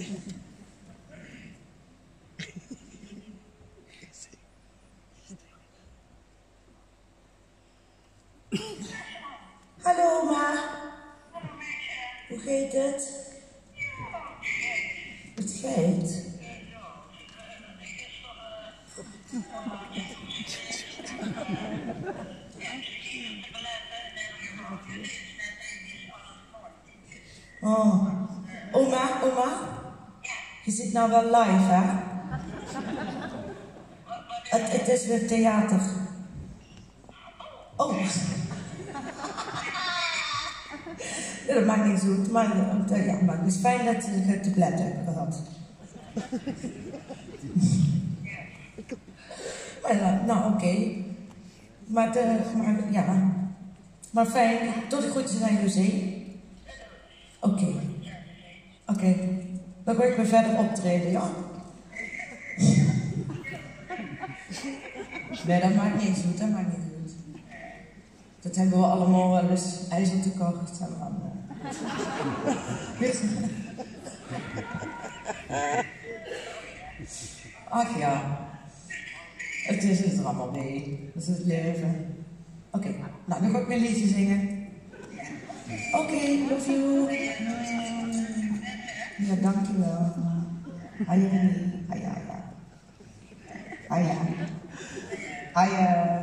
Hallo oma, Hallo. Hoe heet het? Het geit. Oh, oma, oma je zit nou wel live, hè? Het, het is weer theater. Oh. Dat maakt niet zo maar, uh, ja, maar het is fijn dat je het tablet hebt gehad. maar, uh, nou, oké. Maar, de, maar, ja. Maar fijn, tot de groetjes naar José. Oké. Oké. Dan ga ik weer verder optreden, ja? nee, dat maakt niet goed, dat maakt niet goed. Dat hebben we allemaal wel eens ijzertekort. We allemaal. Ach ja. Het is het er allemaal mee. Dat is het leven. Oké, okay. nou, dan ga ik mijn liedje zingen. Oké, okay, love you. dank je wel. Hij ja, ja, ja. Hij ja.